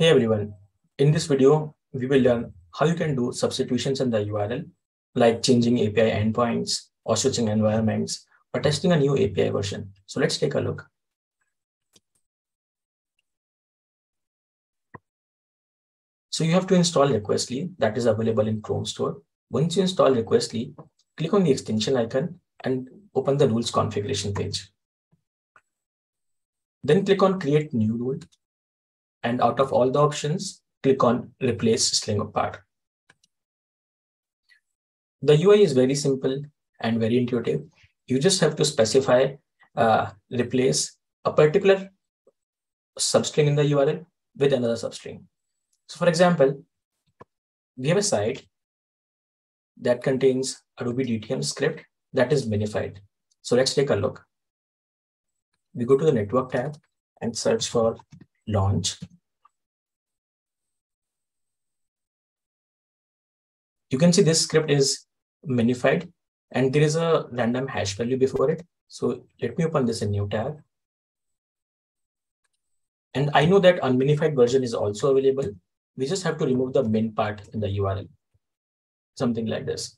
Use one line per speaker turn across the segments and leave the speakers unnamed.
Hey everyone, in this video, we will learn how you can do substitutions in the URL, like changing API endpoints or switching environments or testing a new API version. So let's take a look. So you have to install Requestly that is available in Chrome store. Once you install Requestly, click on the extension icon and open the rules configuration page. Then click on create new rule. And out of all the options, click on replace string part. The UI is very simple and very intuitive. You just have to specify, uh, replace a particular substring in the URL with another substring. So for example, we have a site that contains Adobe DTM script that is minified. So let's take a look. We go to the network tab and search for launch. You can see this script is minified and there is a random hash value before it. So let me open this in new tab. And I know that unminified version is also available. We just have to remove the min part in the URL, something like this.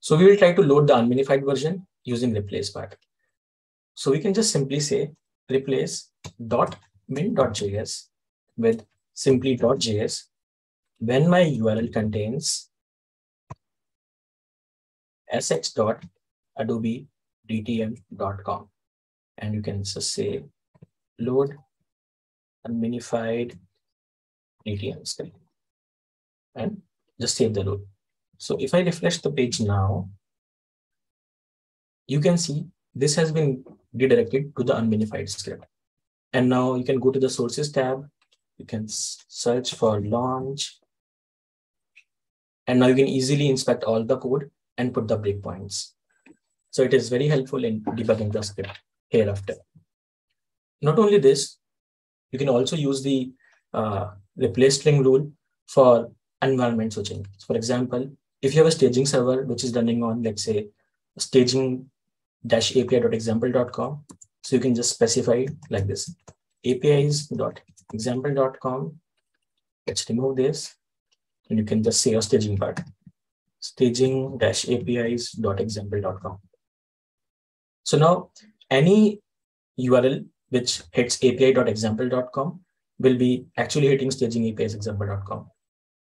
So we will try to load the unminified version using replace part. So we can just simply say replace dot min.js with simply.js when my URL contains sx.adobe.dtm.com. And you can just say load unminified DTM script and just save the load. So if I refresh the page now, you can see this has been redirected to the unminified script. And now you can go to the sources tab. You can search for launch. And now you can easily inspect all the code and put the breakpoints. So it is very helpful in debugging the script hereafter. Not only this, you can also use the uh, replace string rule for environment switching. For example, if you have a staging server which is running on, let's say, staging api.example.com, so you can just specify like this apis.example.com. Let's remove this, and you can just say a staging part staging-apis.example.com. So now any URL which hits api.example.com will be actually hitting staging apis.example.com.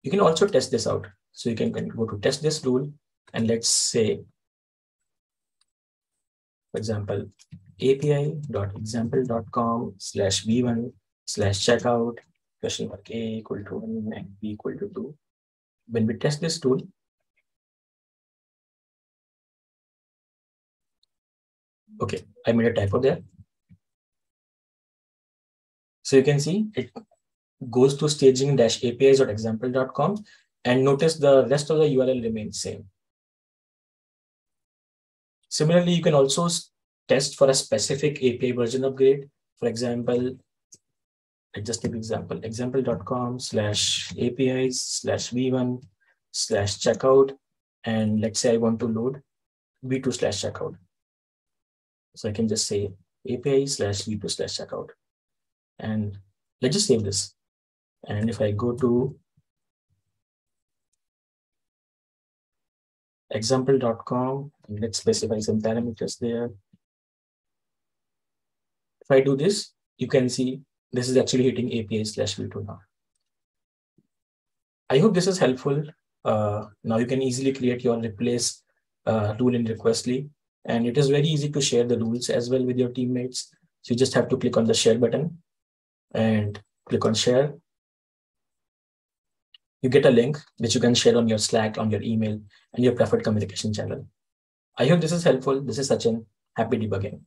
You can also test this out. So you can go to test this rule and let's say, for example, api.example.com slash v1 slash checkout question mark a equal to 1 and b equal to 2. When we test this tool, okay, I made a typo there. So you can see it goes to staging-apis.example.com and notice the rest of the URL remains same. Similarly, you can also test for a specific API version upgrade. For example, I just take example, example.com slash APIs slash v1 slash checkout. And let's say I want to load v2 slash checkout. So I can just say API slash v2 slash checkout. And let's just save this. And if I go to example.com, let's specify some parameters there. If I do this, you can see this is actually hitting API slash v2 now. I hope this is helpful. Uh, now you can easily create your replace uh, rule in Requestly. And it is very easy to share the rules as well with your teammates. So you just have to click on the share button and click on share you get a link which you can share on your Slack, on your email, and your preferred communication channel. I hope this is helpful. This is Sachin. Happy debugging.